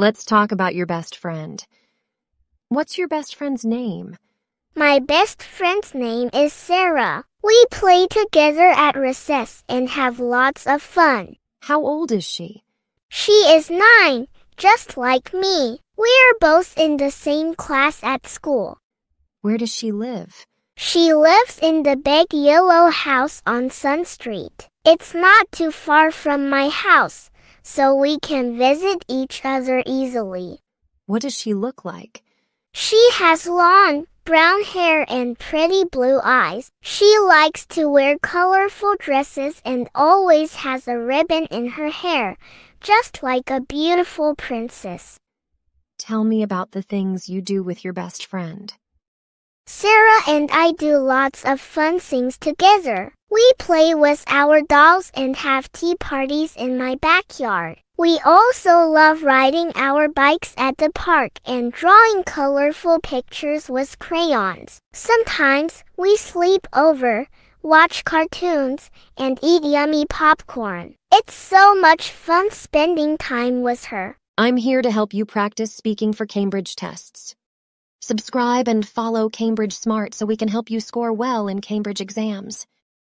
Let's talk about your best friend. What's your best friend's name? My best friend's name is Sarah. We play together at recess and have lots of fun. How old is she? She is nine, just like me. We're both in the same class at school. Where does she live? She lives in the big yellow house on Sun Street. It's not too far from my house, so we can visit each other easily. What does she look like? She has long, brown hair and pretty blue eyes. She likes to wear colorful dresses and always has a ribbon in her hair, just like a beautiful princess. Tell me about the things you do with your best friend. Sarah and I do lots of fun things together. We play with our dolls and have tea parties in my backyard. We also love riding our bikes at the park and drawing colorful pictures with crayons. Sometimes we sleep over, watch cartoons, and eat yummy popcorn. It's so much fun spending time with her. I'm here to help you practice speaking for Cambridge tests. Subscribe and follow Cambridge Smart so we can help you score well in Cambridge exams.